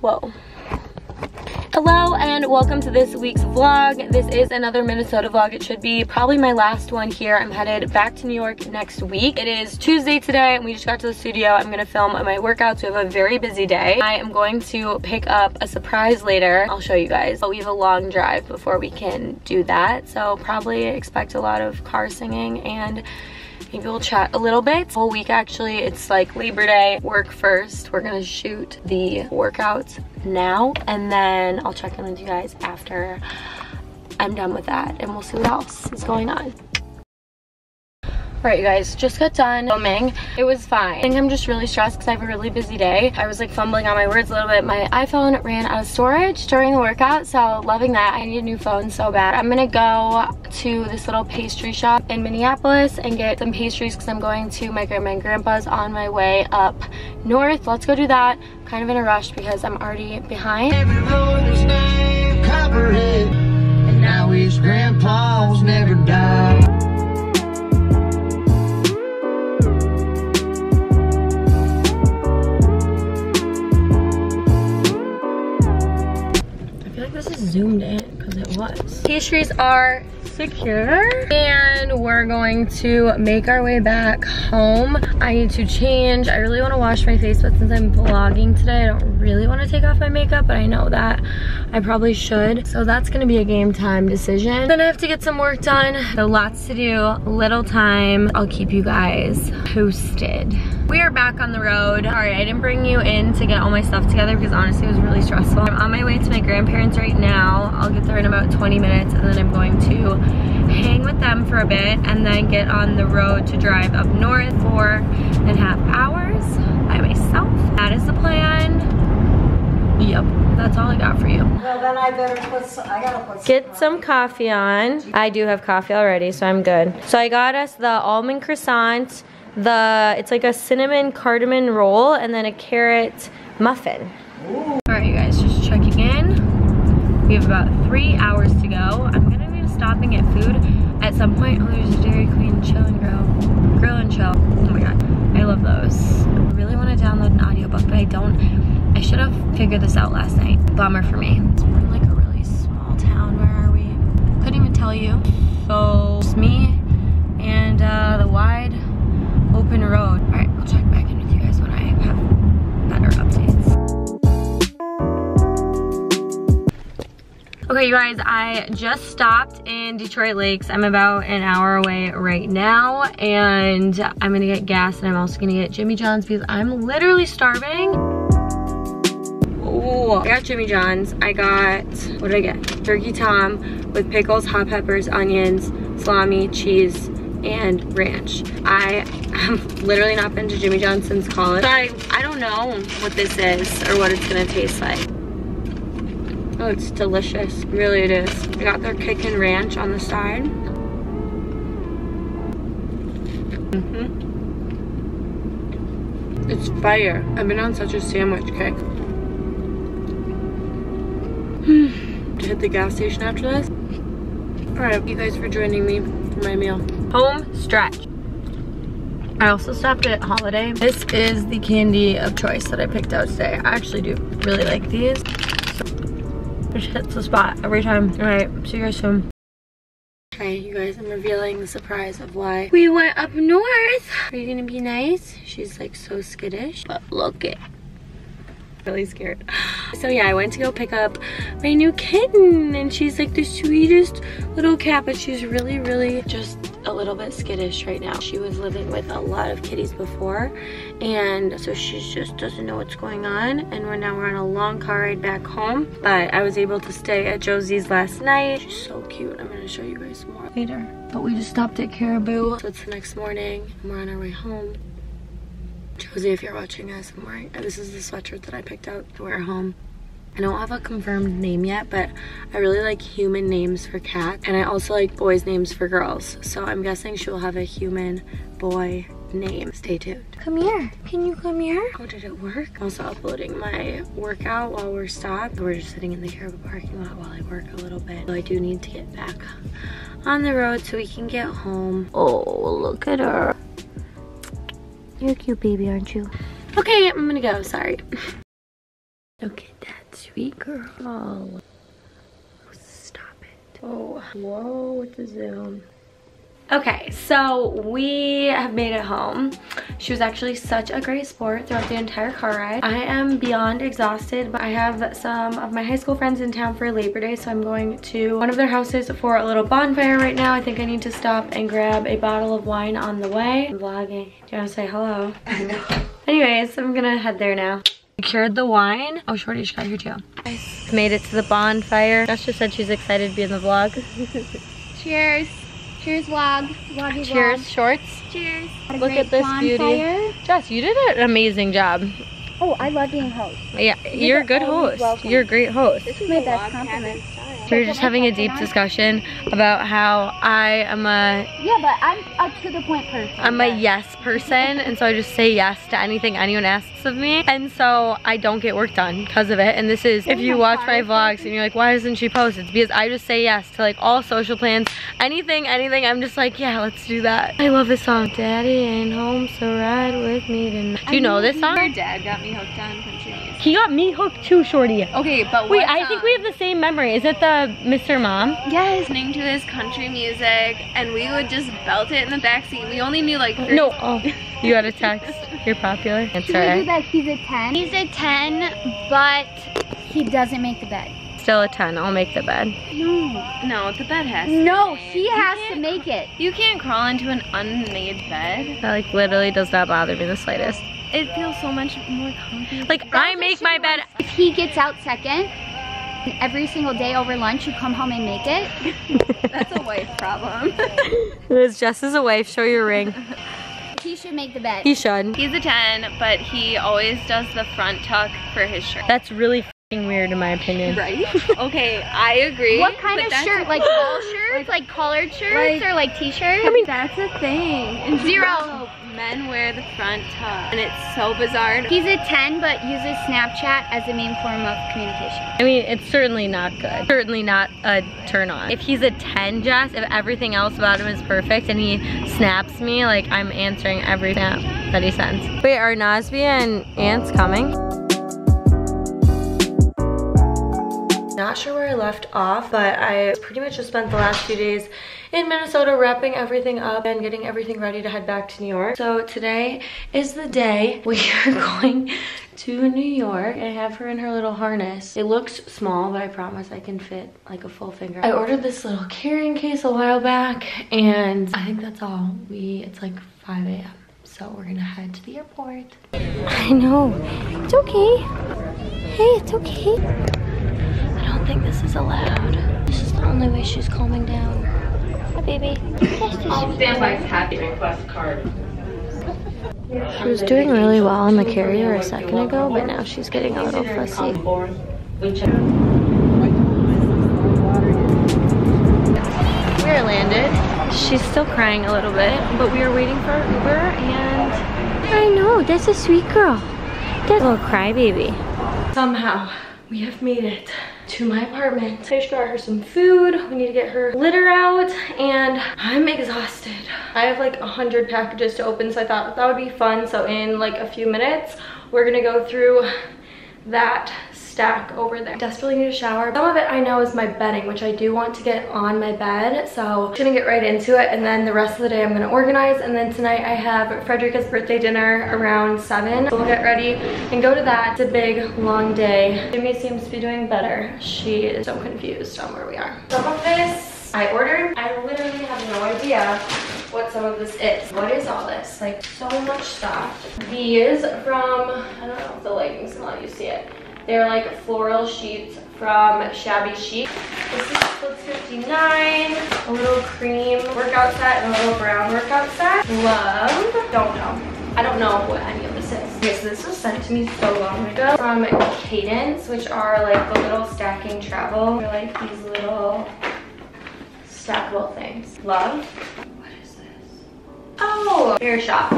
Whoa. Hello and welcome to this week's vlog. This is another Minnesota vlog. It should be probably my last one here. I'm headed back to New York next week. It is Tuesday today and we just got to the studio. I'm gonna film my workouts. We have a very busy day. I am going to pick up a surprise later. I'll show you guys. But we have a long drive before we can do that. So probably expect a lot of car singing and maybe we'll chat a little bit. Whole week actually, it's like Labor Day, work first. We're gonna shoot the workouts now and then I'll check in with you guys after I'm done with that and we'll see what else is going on. Alright you guys, just got done filming. It was fine. I think I'm just really stressed because I have a really busy day. I was like fumbling on my words a little bit. My iPhone ran out of storage during the workout, so loving that. I need a new phone so bad. I'm gonna go to this little pastry shop in Minneapolis and get some pastries because I'm going to my grandma and grandpa's on my way up north. Let's go do that. I'm kind of in a rush because I'm already behind. and now his grandpa's never died. Pastries are secure and we're going to make our way back home. I need to change. I really want to wash my face but since I'm vlogging today I don't really want to take off my makeup but I know that I probably should. So that's to be a game time decision. Then I have to get some work done. So lots to do, little time. I'll keep you guys posted. We are back on the road. Sorry, I didn't bring you in to get all my stuff together because honestly it was really stressful. I'm on my way to my grandparents right now. I'll get there in about 20 minutes and then I'm going to hang with them for a bit and then get on the road to drive up north four and a half hours by myself. That is the plan. Yep, that's all I got for you. Well, then I better put, some, I gotta put some Get some coffee on. I do have coffee already, so I'm good. So I got us the almond croissant, the, it's like a cinnamon cardamom roll, and then a carrot muffin. Ooh. All right, you guys, just checking in. We have about three hours to go. I'm gonna be stopping at food at some point. Oh, there's a Dairy Queen chill and grill. Grill and chill. Oh my god. I love those. I really want to download an audiobook, but I don't. I should have figured this out last night. Bummer for me. We're in like a really small town. Where are we? Couldn't even tell you. So, it's me and uh, the wide open road. All right, I'll check back in with you guys when I have better updates. Okay, you guys, I just stopped in Detroit Lakes. I'm about an hour away right now, and I'm gonna get gas, and I'm also gonna get Jimmy John's because I'm literally starving. Oh, I got Jimmy John's. I got, what did I get? Turkey Tom with pickles, hot peppers, onions, salami, cheese, and ranch. I have literally not been to Jimmy John's since college. I, I don't know what this is or what it's gonna taste like. Oh, it's delicious. Really it is. I got their kickin' ranch on the side. Mm hmm It's fire. I've been on such a sandwich kick. To hit the gas station after this. Alright, you guys for joining me for my meal. Home stretch. I also stopped at Holiday. This is the candy of choice that I picked out today. I actually do really like these. Which hits the spot every time. All right, see you guys soon. Okay, you guys, I'm revealing the surprise of why we went up north. Are you gonna be nice? She's like so skittish, but look it. Really scared. So yeah, I went to go pick up my new kitten and she's like the sweetest little cat, but she's really, really just a little bit skittish right now. She was living with a lot of kitties before and so she just doesn't know what's going on and we're now we're on a long car ride back home but I was able to stay at Josie's last night. She's so cute. I'm gonna show you guys more later. But we just stopped at Caribou. So it's the next morning and we're on our way home. Josie, if you're watching this, I'm wearing, uh, this is the sweatshirt that I picked out to wear home. I don't have a confirmed name yet, but I really like human names for cats. And I also like boys' names for girls. So I'm guessing she will have a human boy name. Stay tuned. Come here. Can you come here? Oh, did it work? I'm also uploading my workout while we're stopped. We're just sitting in the Caribou parking lot while I work a little bit. So I do need to get back on the road so we can get home. Oh, look at her. You're a cute baby, aren't you? Okay, I'm gonna go, sorry. okay, Dad. Sweet girl. Oh, stop it. Oh, whoa with the zoom. Okay, so we have made it home. She was actually such a great sport throughout the entire car ride. I am beyond exhausted, but I have some of my high school friends in town for Labor Day, so I'm going to one of their houses for a little bonfire right now. I think I need to stop and grab a bottle of wine on the way. I'm vlogging. Do you want to say hello? I know. Anyways, I'm gonna head there now. Secured the wine. Oh, Shorty, she got here too. Made it to the bonfire. Jess just said she's excited to be in the vlog. Cheers. Cheers, vlog. Vloggy Cheers, vlog. shorts. Cheers. Look at this beauty. Jess, you did an amazing job. Oh, I love being host. Yeah, you're a good host. welcome. You're a great host. This is my best compliment. We were just having a deep discussion about how I am a Yeah, but I'm a to the point person. I'm a yes person and so I just say yes to anything anyone asks of me. And so I don't get work done because of it. And this is if you watch my vlogs and you're like why doesn't she post it's because I just say yes to like all social plans. Anything anything. I'm just like yeah let's do that. I love this song Daddy ain't home so ride with me tonight do you know this Your song? dad got me hooked on country music. He got me hooked too shorty Okay, but Wait, what I think we have the same memory. Is it the Mr. Mom? Yeah, listening to this country music, and we would just belt it in the backseat. We only knew like 30 No. Oh, you got a text. You're popular. That's Should we do that he's a 10? He's a 10, but he doesn't make the bed. Still a 10. I'll make the bed. No. No, the bed has. to No, be he has to make it. You can't crawl into an unmade bed. That like literally does not bother me the slightest. It feels so much more comfy. Like I make my bed. If he gets out second, and every single day over lunch you come home and make it, That's a wife problem. It's just as a wife. Show your ring. he should make the bed. He should. He's a 10, but he always does the front tuck for his shirt. That's really weird in my opinion. Right? Okay, I agree. What kind of shirt? Like ball shirts? Like, collared shirts? or like t-shirts? I mean, that's a thing. In Zero. Men wear the front tuck, and it's so bizarre. He's a 10 but uses Snapchat as a main form of communication. I mean, it's certainly not good. Certainly not a turn on. If he's a 10, Jess, if everything else about him is perfect and he snaps me, like I'm answering every snap that he sends. Wait, are Nasby and Ants coming? Not sure where I left off, but I pretty much just spent the last few days in Minnesota wrapping everything up and getting everything ready to head back to New York. So today is the day we are going to New York. I have her in her little harness. It looks small, but I promise I can fit like a full finger. I ordered this little carrying case a while back and I think that's all. We, it's like 5 a.m. So we're gonna head to the airport. I know, it's okay. Hey, it's okay. I think this is allowed. This is the only way she's calming down. Hi, baby. Standby's happy request card. She was doing really well in the carrier a second ago, but now she's getting a little fussy. We are landed. She's still crying a little bit, but we are waiting for our Uber and I know, that's a sweet girl. That little crybaby. Somehow, we have made it to my apartment. I just got her some food. We need to get her litter out and I'm exhausted. I have like a hundred packages to open, so I thought that would be fun. So in like a few minutes, we're gonna go through that stack over there. Desperately need a shower. Some of it I know is my bedding, which I do want to get on my bed. So I'm gonna get right into it. And then the rest of the day I'm gonna organize. And then tonight I have Frederica's birthday dinner around seven. So we'll get ready and go to that. It's a big, long day. Jimmy seems to be doing better. She is so confused on where we are. Some of this I ordered. I literally have no idea what some of this is. What is all this? Like so much stuff. These from, I don't know if the will let you see it. They're like floral sheets from Shabby Chic. This is Splits 59, a little cream workout set and a little brown workout set. Love, don't know. I don't know what any of this is. Okay, so this was sent to me so long ago from Cadence, which are like the little stacking travel. They're like these little stackable things. Love. What is this? Oh, Bear Shop.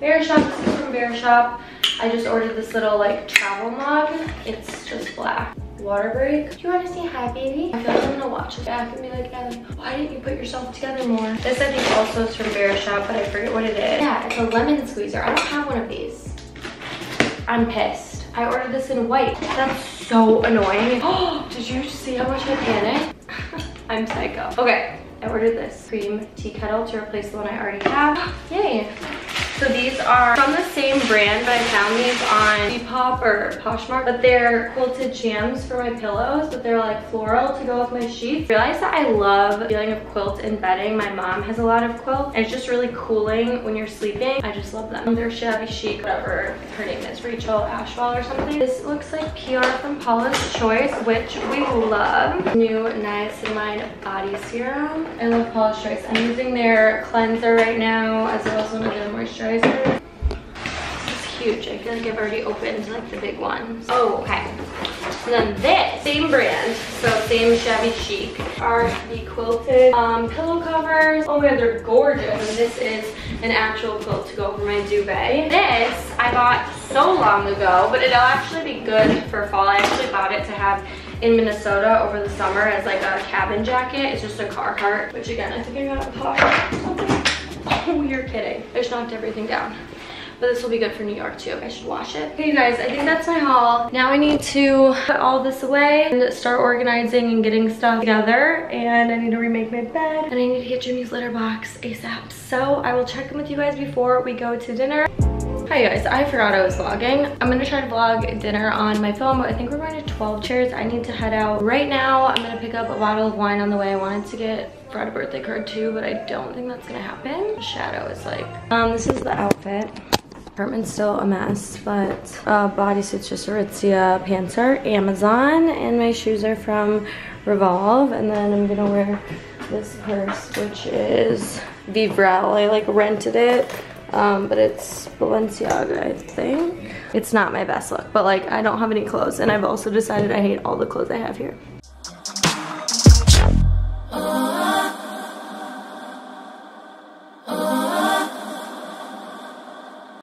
Bear Shop, this is from Bear Shop. I just ordered this little like travel mug. It's just black. Water break. Do you want to say hi, baby? I feel like I'm gonna watch it back and be like, why didn't you put yourself together more? This I think also is from Bear Shop, but I forget what it is. Yeah, it's a lemon squeezer. I don't have one of these. I'm pissed. I ordered this in white. That's so annoying. Oh, did you see how much I panicked? I'm psycho. Okay, I ordered this cream tea kettle to replace the one I already have. Yay. So these are from the same brand, but I found these on Depop or Poshmark. But they're quilted shams for my pillows, but they're like floral to go with my sheets. I realized that I love the feeling of quilt and bedding. My mom has a lot of quilt, and it's just really cooling when you're sleeping. I just love them. They're shabby chic, whatever her name is, Rachel Ashwell or something. This looks like PR from Paula's Choice, which we love. New niacinamide body serum. I love Paula's Choice. I'm using their cleanser right now, as well as one of their huge. I feel like I've already opened like the big ones. Oh, okay. And then this, same brand, so same shabby chic, are the quilted um, pillow covers. Oh my god, they're gorgeous. And this is an actual quilt to go over my duvet. This I bought so long ago, but it'll actually be good for fall. I actually bought it to have in Minnesota over the summer as like a cabin jacket. It's just a Carhartt, which again, I think I got a Poshmark Oh, you're kidding. I just knocked everything down. But this will be good for New York too. I should wash it. Okay, you guys, I think that's my haul. Now I need to put all this away and start organizing and getting stuff together. And I need to remake my bed. And I need to get Jimmy's litter box ASAP. So I will check in with you guys before we go to dinner. Hi guys, I forgot I was vlogging. I'm gonna try to vlog dinner on my phone, but I think we're going to 12 chairs. I need to head out right now. I'm gonna pick up a bottle of wine on the way. I wanted to get Fred a birthday card too, but I don't think that's gonna happen. Shadow is like, um, this is the outfit. Apartment's still a mess, but uh, bodysuit's just Aritzia, pants are Amazon, and my shoes are from Revolve. And then I'm gonna wear this purse, which is Vivrelle. I like rented it um, but it's Balenciaga, I think. It's not my best look, but like I don't have any clothes and I've also decided I hate all the clothes I have here.